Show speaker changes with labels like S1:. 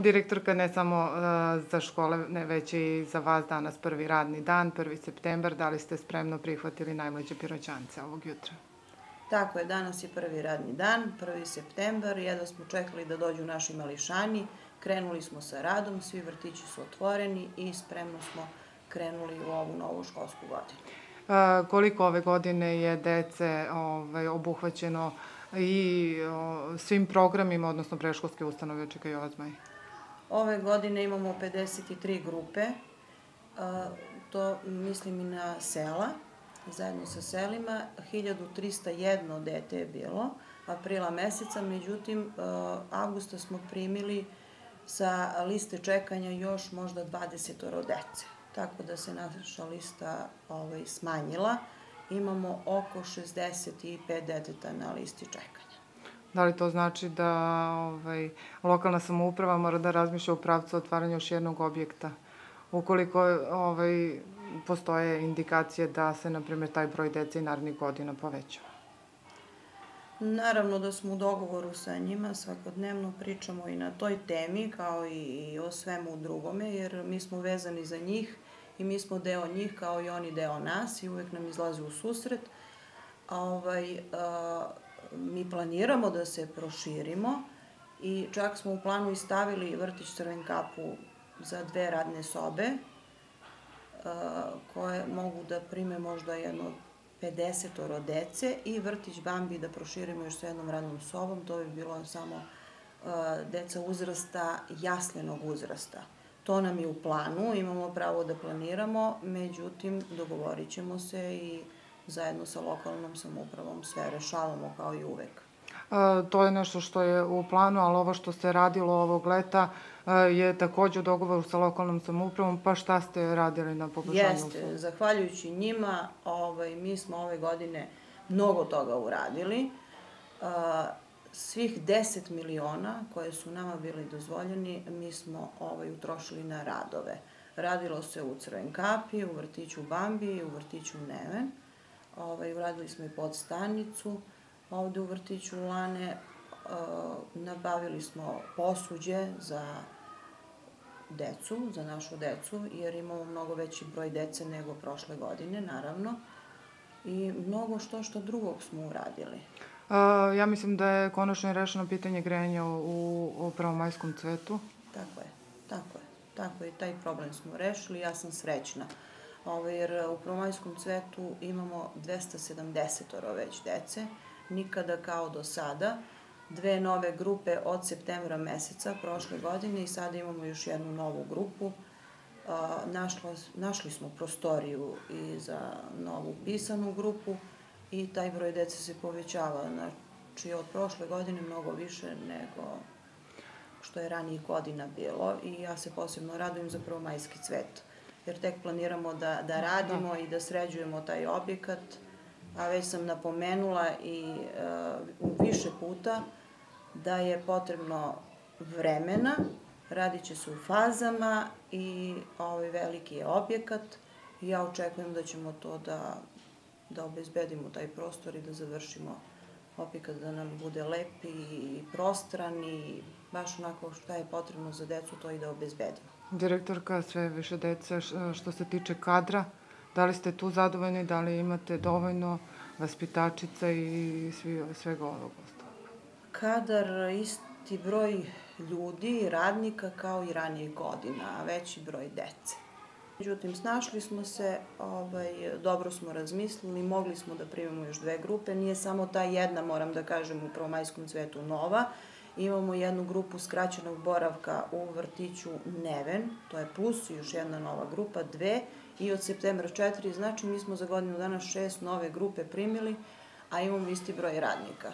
S1: Direktorka ne samo uh, za škole, ne, već i za vas danas prvi radni dan, 1. septembar, da li ste spremno prihvatili najmlađe piroćance ovog jutra?
S2: Tako je, danas je prvi radni dan, 1. septembar, jedva smo čekali da dođu naši mališani, krenuli smo sa radom, svi vrtići su otvoreni i spremno smo krenuli u ovu novu školsku godinu.
S1: Uh, koliko ove godine je dece ovaj, obuhvaćeno i o, svim programima, odnosno preškolske ustanove Očeka i Ozmaj?
S2: Ove godine imamo 53 grupe, to mislim i na sela, zajedno sa selima. 1301 dete je bilo aprila meseca, međutim, avgusta smo primili sa liste čekanja još možda 20 dece. Tako da se naša lista ovaj, smanjila. Imamo oko 65 deteta na listi čekanja.
S1: Da li to znači da ovaj, lokalna samouprava mora da razmišlja u pravcu otvaranja još jednog objekta? Ukoliko ovaj, postoje indikacije da se, na primjer, taj broj dece i narednih godina povećava?
S2: Naravno da smo u dogovoru sa njima, svakodnevno pričamo i na toj temi, kao i o svemu drugome, jer mi smo vezani za njih i mi smo deo njih kao i oni deo nas i uvek nam izlaze u susret. Ovaj, a, mi planiramo da se proširimo i čak smo u planu i stavili vrtić Crven kapu za dve radne sobe koje mogu da prime možda jedno 50 dece i vrtić Bambi da proširimo još sa jednom radnom sobom, to bi bilo samo deca uzrasta, jaslenog uzrasta. To nam je u planu, imamo pravo da planiramo, međutim dogovorit ćemo se i zajedno sa lokalnom samoupravom sve rešavamo kao i uvek.
S1: E, to je nešto što je u planu, ali ovo što se radilo ovog leta e, je takođe u dogovoru sa lokalnom samoupravom, pa šta ste radili na poboljšanju?
S2: Jeste, zahvaljujući njima, ovaj, mi smo ove godine mnogo toga uradili. E, svih 10 miliona koje su nama bili dozvoljeni, mi smo ovaj, utrošili na radove. Radilo se u Crven kapi, u vrtiću Bambi, u vrtiću Neven. Ovaj, uradili smo i podstanicu ovde u vrtiću Lane. nabavili smo posuđe za decu, za našu decu, jer imamo mnogo veći broj dece nego prošle godine, naravno. I mnogo što što drugog smo uradili.
S1: Uh, ja mislim da je konačno rešeno pitanje grejanja u, u prvomajskom cvetu.
S2: Tako je, tako je. Tako je, taj problem smo rešili, ja sam srećna. Ovo, jer u prvomajskom cvetu imamo 270 već dece, nikada kao do sada. Dve nove grupe od septembra meseca prošle godine i sada imamo još jednu novu grupu. Našlo, našli smo prostoriju i za novu pisanu grupu i taj broj dece se povećava. Znači, od prošle godine mnogo više nego što je ranijih godina bilo i ja se posebno radujem za prvomajski cvet jer tek planiramo da, da radimo da. i da sređujemo taj objekat, a već sam napomenula i uh, više puta da je potrebno vremena, radit će se u fazama i ovaj veliki je objekat i ja očekujem da ćemo to da, da obezbedimo taj prostor i da završimo objekat da nam bude lep i prostran i baš onako šta je potrebno za decu to i da obezbedimo.
S1: Direktorka, sve više dece što se tiče kadra, da li ste tu zadovoljni, da li imate dovoljno vaspitačica i svi, svega ovog ostalog?
S2: Kadar, isti broj ljudi, radnika kao i ranije godina, a veći broj dece. Međutim, snašli smo se, ovaj, dobro smo razmislili, mogli smo da primimo još dve grupe, nije samo ta jedna, moram da kažem, u prvomajskom cvetu nova, Imamo jednu grupu skraćenog boravka u vrtiću Neven, to je plus još jedna nova grupa, dve, i od septembra četiri, znači mi smo za godinu dana šest nove grupe primili, a imamo isti broj radnika.